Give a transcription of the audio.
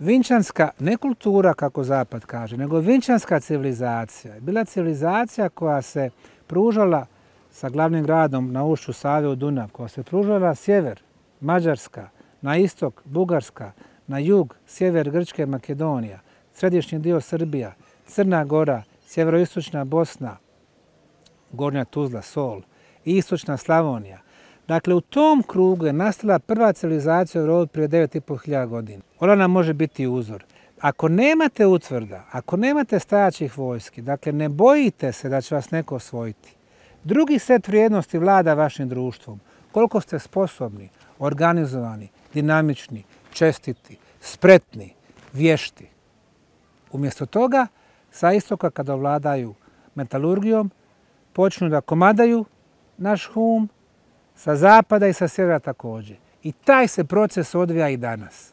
Vinčanska, ne kultura kako Zapad kaže, nego vinčanska civilizacija bila civilizacija koja se pružala sa glavnim gradom na ušću Save u Dunav, koja se pružala sjever, Mađarska, na istok, Bugarska, na jug, sjever Grčke, Makedonija, središnji dio Srbija, Crna Gora, sjeveroistočna Bosna, Gornja Tuzla, Sol, istočna Slavonija. Dakle, u tom krugu je nastala prva civilizacija u Europi prije 9.500 godina. Ona nam može biti uzor. Ako nemate utvrda, ako nemate stajaćih vojski, dakle ne bojite se da će vas neko osvojiti, drugi set vrijednosti vlada vašim društvom. Koliko ste sposobni, organizovani, dinamični, čestiti, spretni, vješti. Umjesto toga, sa istoka kada vladaju metalurgijom, počnu da komadaju naš hum, sa zapada i sa sjevera također. I taj se proces odvija i danas.